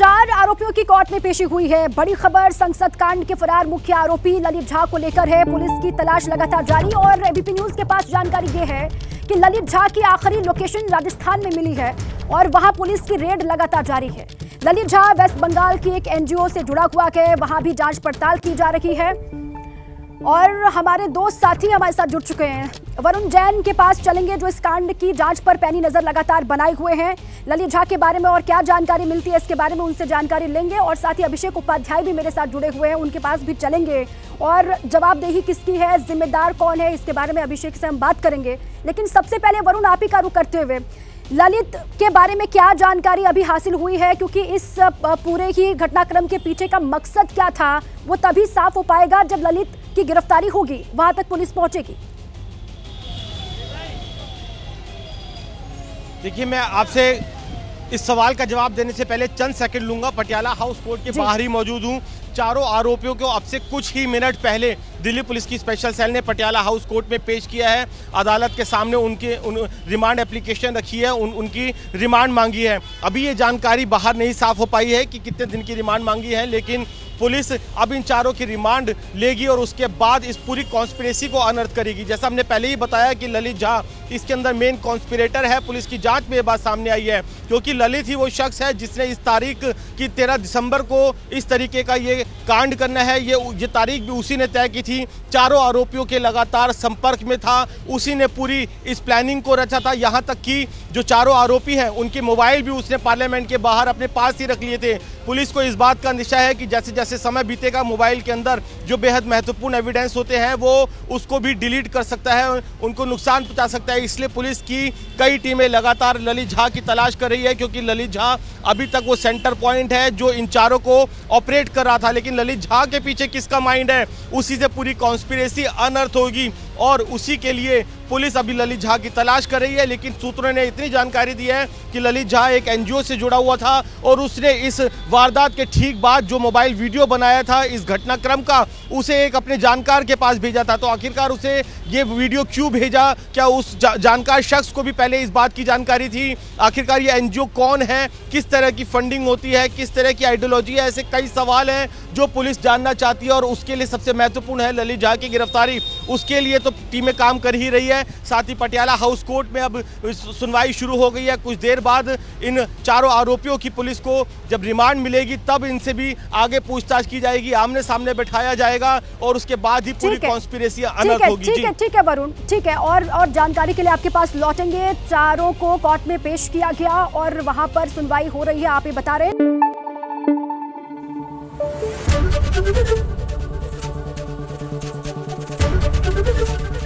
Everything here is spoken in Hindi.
चार आरोपियों की कोर्ट में पेशी हुई है। बड़ी खबर, संसद कांड के फरार मुख्य आरोपी ललित झा को लेकर है। पुलिस की तलाश लगातार जारी और एबीपी न्यूज़ के पास जानकारी ये है कि ललित झा की आखिरी लोकेशन राजस्थान में मिली है और वहाँ पुलिस की रेड लगातार जारी है। ललित झा वेस्ट बंगाल की एक एनजीओ से जुड़ा हुआ है। वहाँ भी जाँच पड़ताल की जा रही है। और हमारे दो साथी हमारे साथ जुड़ चुके हैं। वरुण जैन के पास चलेंगे, जो इस कांड की जाँच पर पैनी नज़र लगातार बनाए हुए हैं। ललित झा के बारे में और क्या जानकारी मिलती है, इसके बारे में उनसे जानकारी लेंगे। और साथ ही अभिषेक उपाध्याय भी मेरे साथ जुड़े हुए हैं, उनके पास भी चलेंगे। और जवाबदेही किसकी है, जिम्मेदार कौन है, इसके बारे में अभिषेक से हम बात करेंगे। लेकिन सबसे पहले वरुण, आप ही का रुख करते हुए। ललित के बारे में क्या जानकारी अभी हासिल हुई है? क्योंकि इस पूरे ही घटनाक्रम के पीछे का मकसद क्या था? वो तभी साफ़ हो पाएगा जब ललित की गिरफ्तारी होगी वहाँ तक पुलिस पहुंचेगी। देखिए मैं आपसे इस सवाल का जवाब देने से पहले चंद सेकंड लूँगा। पटियाला हाउस कोर्ट के बाहर ही मौजूद हूँ। चारों आरोपियों को अब से कुछ ही मिनट पहले दिल्ली पुलिस की स्पेशल सेल ने पटियाला हाउस कोर्ट में पेश किया है। अदालत के सामने उनके उन रिमांड एप्लीकेशन रखी है उन उनकी रिमांड मांगी है। अभी ये जानकारी बाहर नहीं साफ़ हो पाई है कि कितने दिन की रिमांड मांगी है लेकिन पुलिस अब इन चारों की रिमांड लेगी और उसके बाद इस पूरी कॉन्स्पिरेसी को अनर्थ करेगी। जैसा हमने पहले ही बताया कि ललित झा इसके अंदर मेन कॉन्स्पिरेटर है, पुलिस की जाँच में ये बात सामने आई है, क्योंकि ललित ही वो शख्स है जिसने इस तारीख की तेरह दिसंबर को इस तरीके का ये कांड करना है। ये ये तारीख भी उसी ने तय की थी। चारों आरोपियों के लगातार संपर्क में था, उसी ने पूरी इस प्लानिंग को रचा था। यहाँ तक कि जो चारों आरोपी हैं, उनके मोबाइल भी उसने पार्लियामेंट के बाहर अपने पास ही रख लिए थे। पुलिस को इस बात का निशा है कि जैसे जैसे समय बीतेगा मोबाइल के अंदर, जो बेहद महत्वपूर्ण एविडेंस होते हैं, वो उसको भी डिलीट कर सकता है, उनको नुकसान पहुँचा सकता है। इसलिए पुलिस की कई टीमें लगातार ललित झा की तलाश कर रही है, क्योंकि ललित झा अभी तक वो सेंटर पॉइंट है, जो इन चारों को ऑपरेट कर रहा था। लेकिन ललित झा के पीछे किसका माइंड है? उसी से पूरी कॉन्स्पिरेसी अनर्थ होगी। और उसी के लिए पुलिस अभी ललित झा की तलाश कर रही है लेकिन सूत्रों ने इतनी जानकारी दी है कि ललित झा एक एनजीओ से जुड़ा हुआ था और उसने इस वारदात के ठीक बाद जो मोबाइल वीडियो बनाया था इस घटनाक्रम का उसे एक अपने जानकार के पास भेजा था। तो आखिरकार उसे ये वीडियो क्यों भेजा? क्या उस जा, जानकार शख्स को भी पहले इस बात की जानकारी थी? आखिरकार ये एनजीओ कौन है? किस तरह की फंडिंग होती है? किस तरह की आइडियोलॉजी है? ऐसे कई सवाल हैं जो पुलिस जानना चाहती है और उसके लिए सबसे महत्वपूर्ण है ललित झा की गिरफ्तारी। उसके लिए तो टीमें काम कर ही रही है। साथ ही पटियाला हाउस कोर्ट में अब सुनवाई शुरू हो गई है। कुछ देर बाद इन चारों आरोपियों की पुलिस को जब रिमांड मिलेगी तब इनसे भी आगे पूछताछ की जाएगी आमने सामने बैठाया जाएगा और उसके बाद ही पूरी कॉन्स्पिरेसी अनर्थ होगी। ठीक है ठीक है वरुण ठीक है। और और जानकारी के लिए आपके पास लौटेंगे। चारों को कोर्ट में पेश किया गया और वहाँ पर सुनवाई हो रही है आप ये बता रहे हैं।